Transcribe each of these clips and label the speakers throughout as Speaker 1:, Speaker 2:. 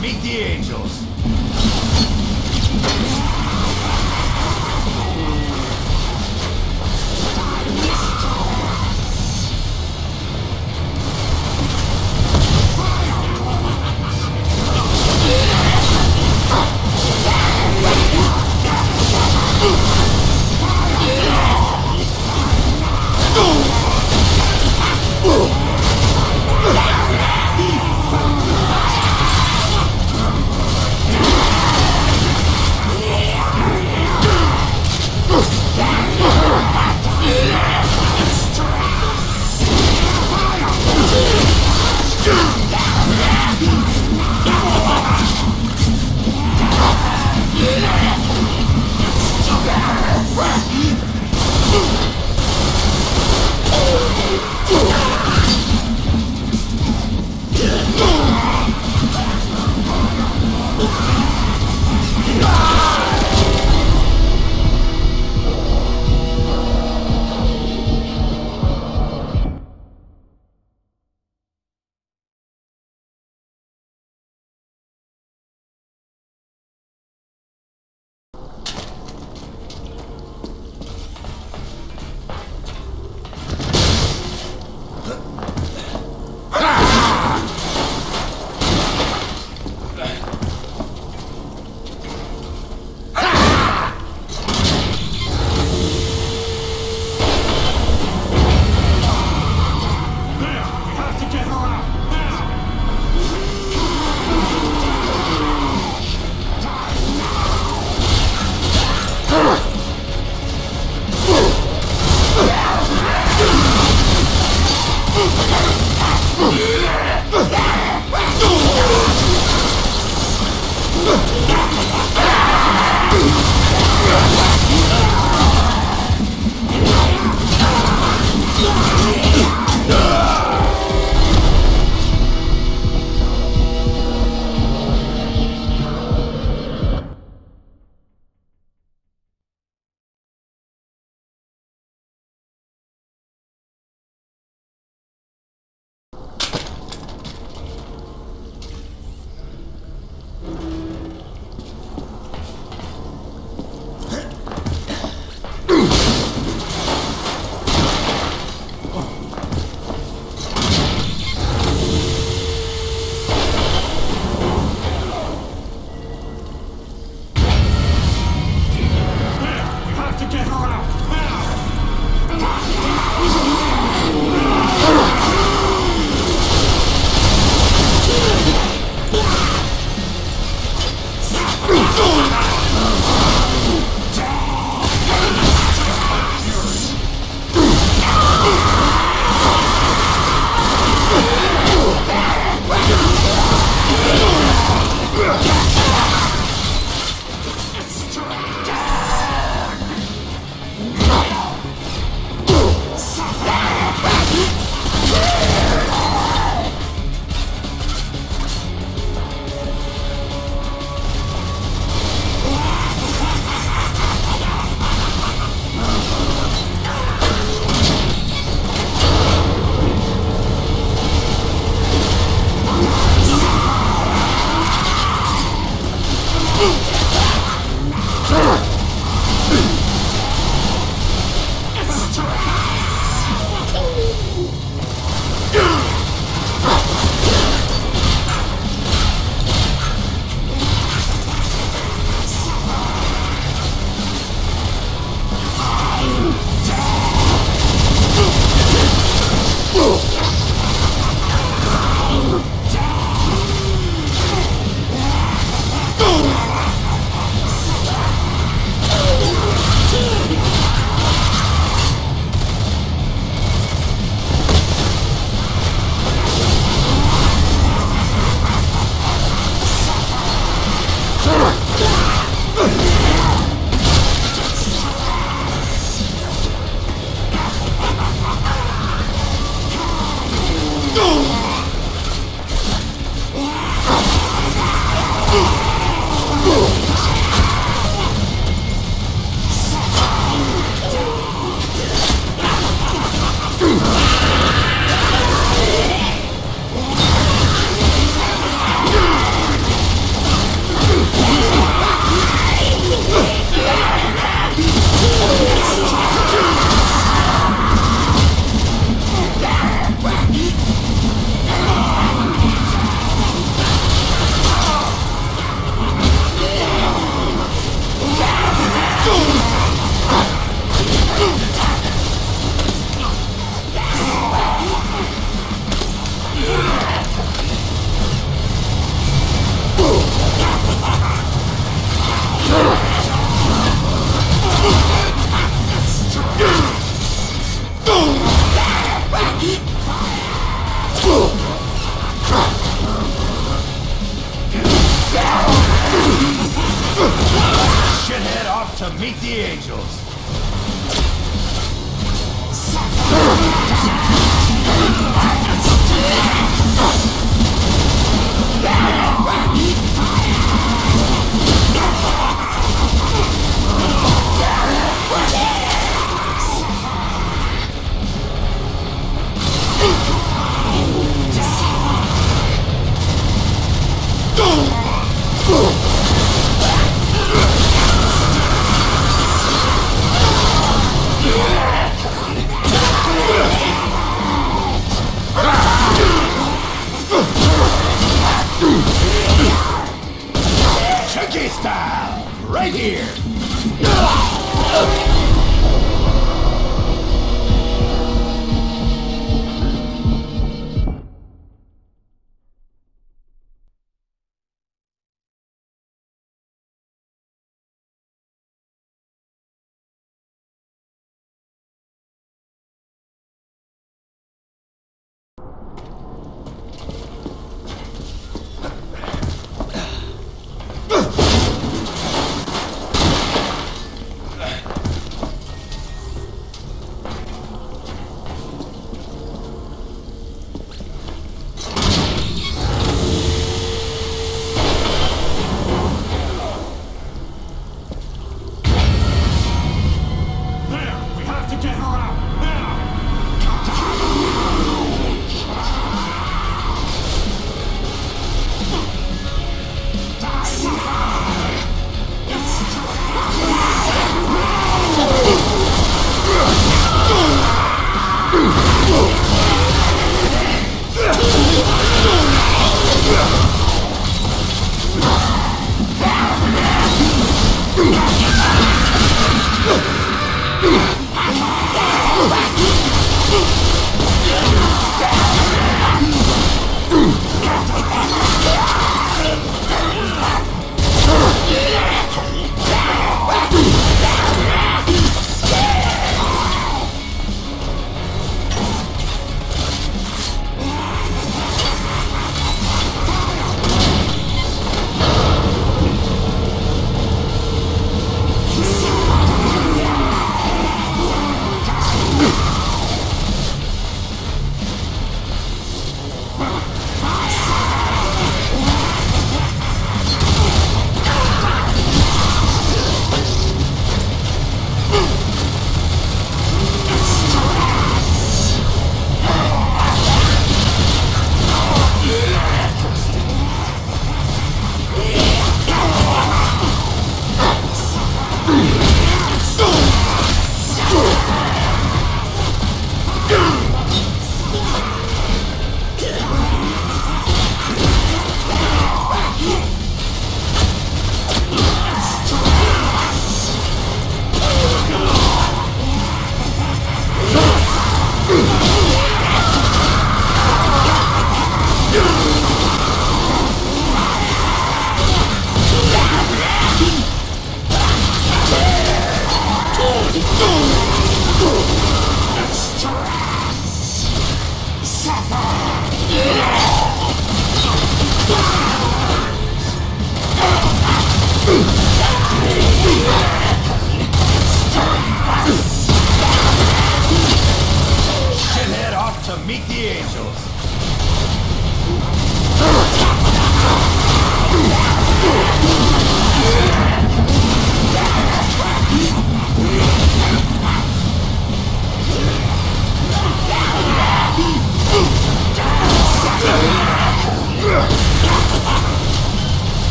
Speaker 1: Meet the angels.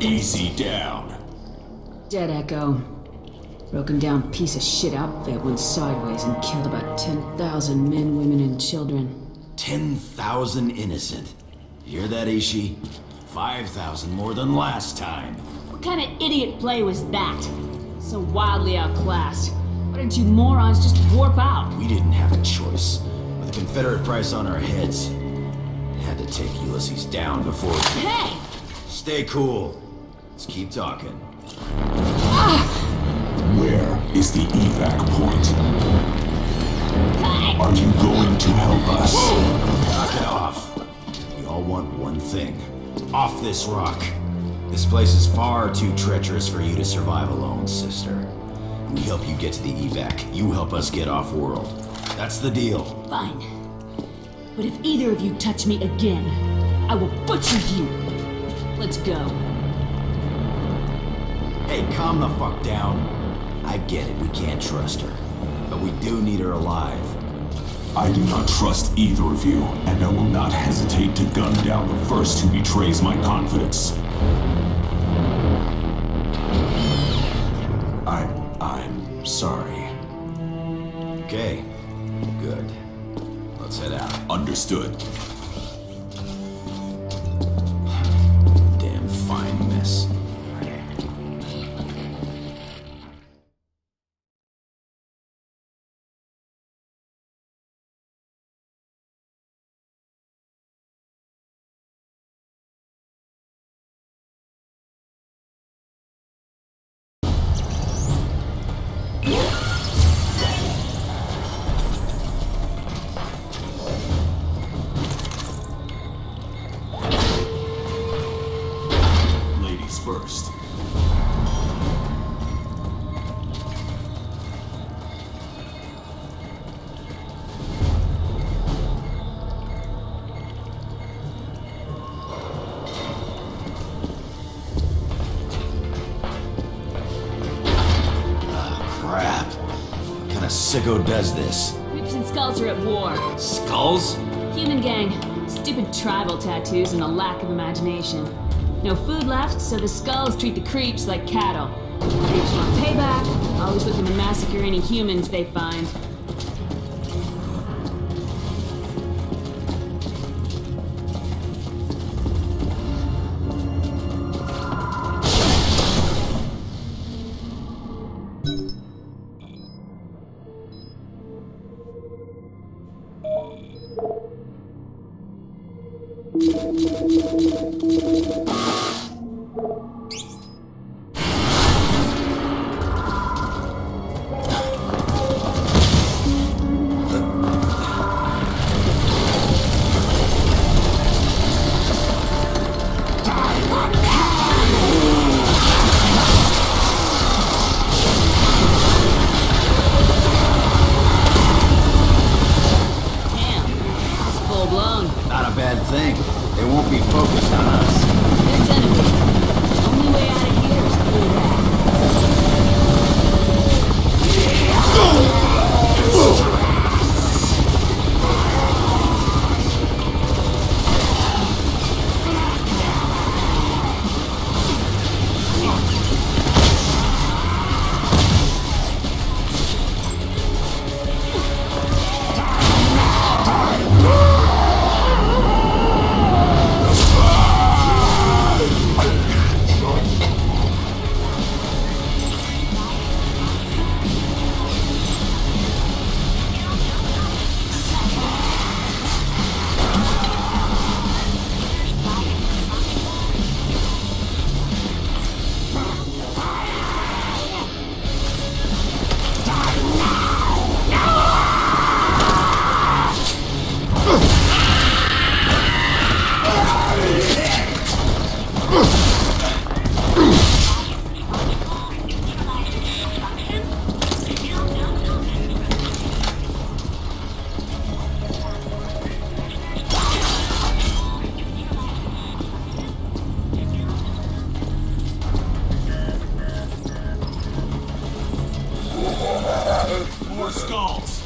Speaker 2: Easy down.
Speaker 3: Dead Echo. Broken down piece of shit outfit went sideways and killed about 10,000 men, women, and children.
Speaker 1: 10,000 innocent. You hear that, Ishi? 5,000 more than last time.
Speaker 3: What kind of idiot play was that? So wildly outclassed. Why didn't you morons just warp out?
Speaker 1: We didn't have a choice. With the Confederate price on our heads, had to take Ulysses down before.
Speaker 3: Hey!
Speaker 1: Stay cool. Let's keep talking.
Speaker 2: Where is the evac point? Are you going to help us?
Speaker 1: Knock it off. We all want one thing. Off this rock. This place is far too treacherous for you to survive alone, sister. We help you get to the evac. You help us get off world. That's the deal.
Speaker 3: Fine. But if either of you touch me again, I will butcher you. Let's go.
Speaker 1: Hey, calm the fuck down. I get it, we can't trust her. But we do need her alive.
Speaker 2: I do not trust either of you, and I will not hesitate to gun down the first who betrays my confidence.
Speaker 1: I'm. I'm sorry. Okay. Good. Let's head out.
Speaker 2: Understood.
Speaker 1: first. Ah, sicko does this?
Speaker 3: Creeps and skulls are at war.
Speaker 1: Skulls?
Speaker 3: Human gang. Stupid tribal tattoos and a lack of imagination. No food left, so the skulls treat the creeps like cattle. Creeps want payback, always looking to massacre any humans they find.
Speaker 2: More skulls!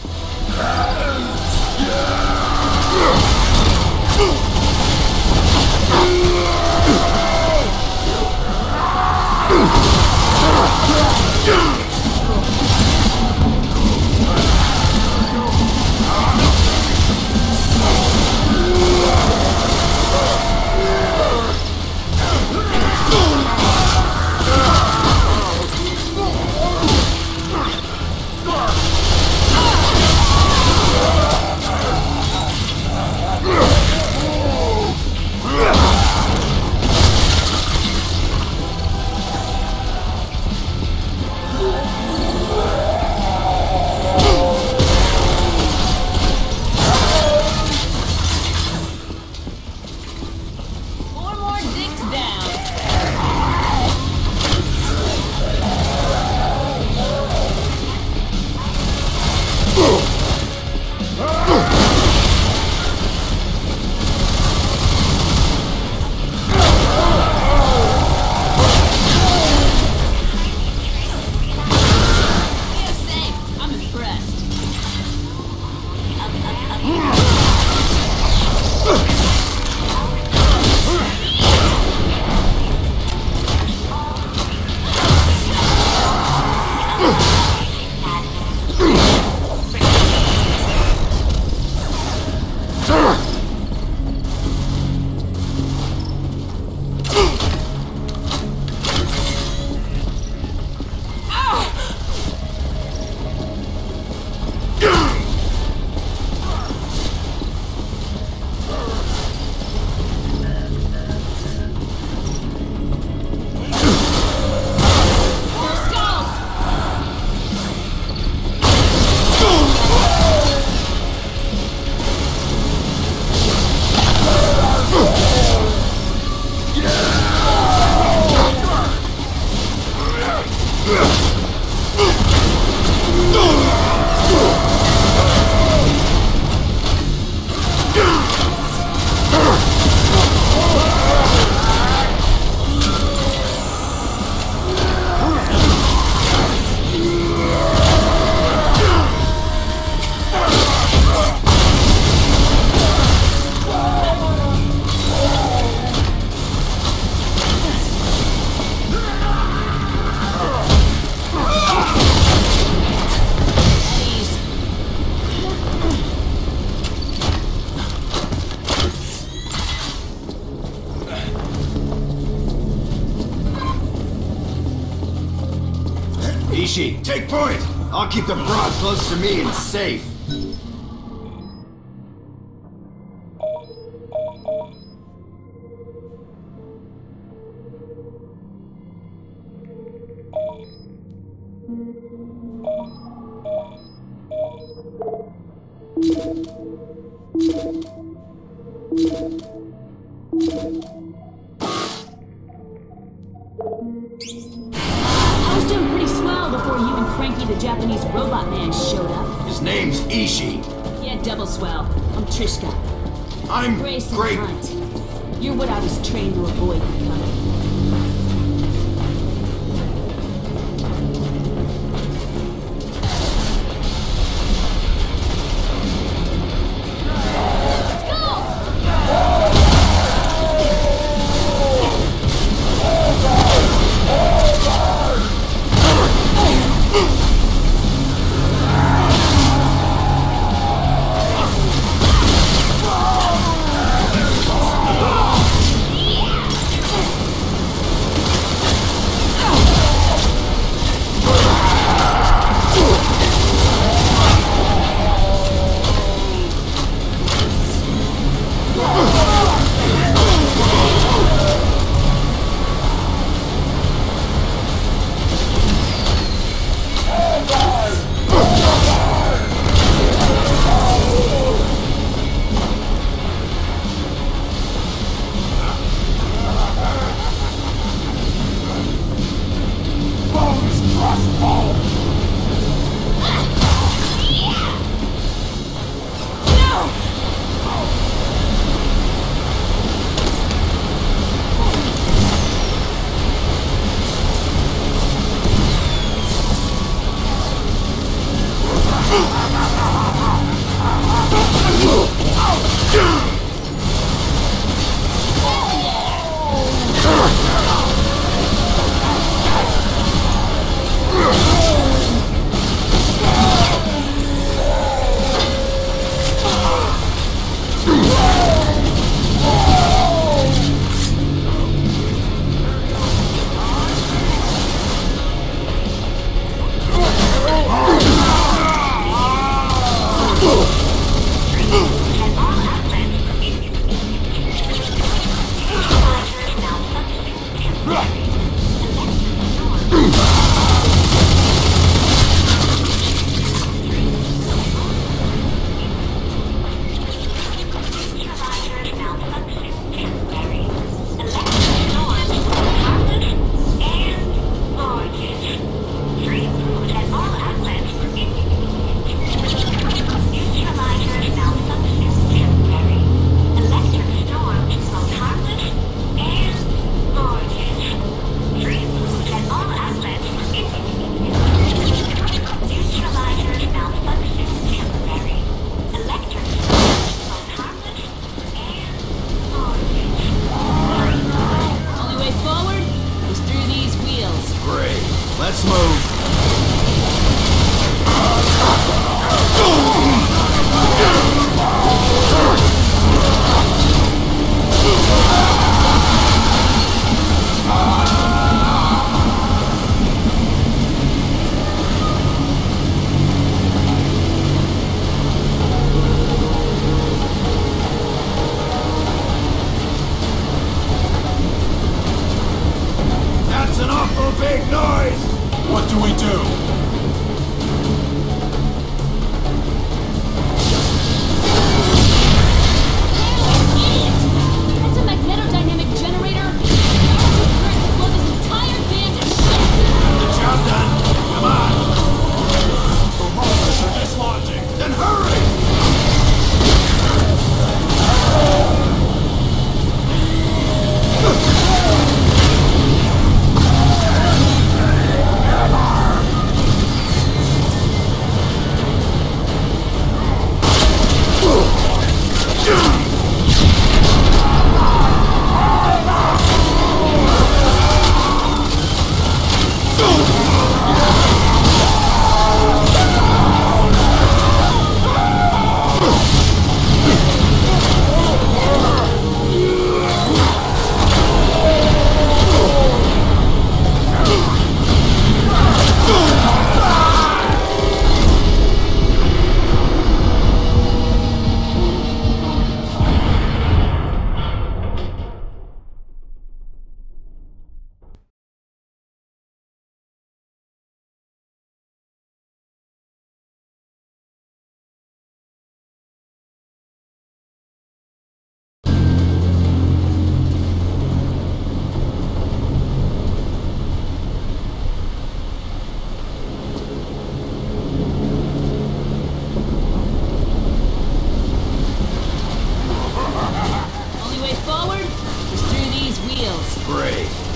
Speaker 3: Ishi, take point! I'll keep the broad close to me and safe.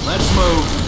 Speaker 4: Let's
Speaker 1: move.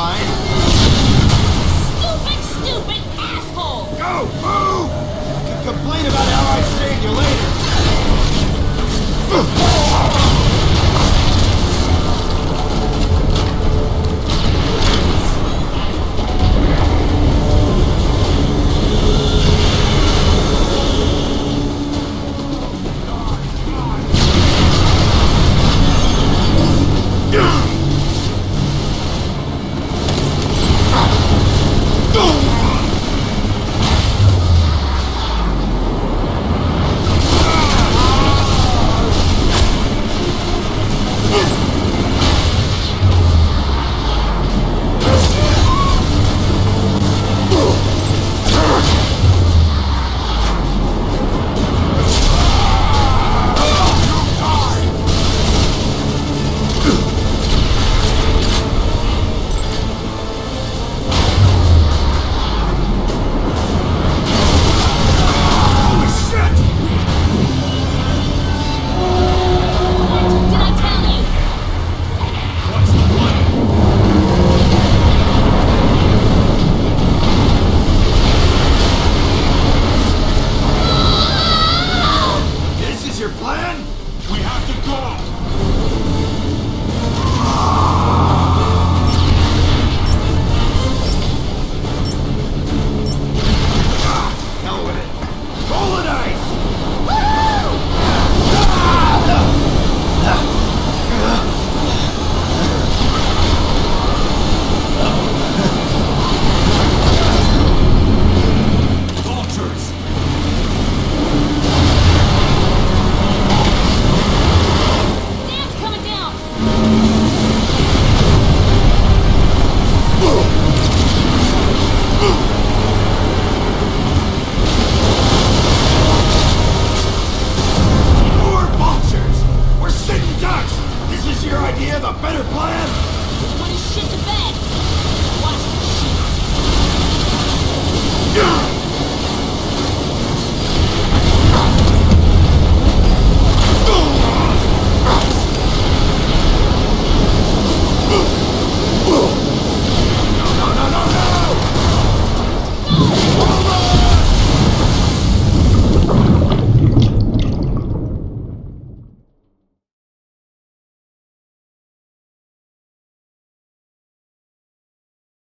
Speaker 1: fine.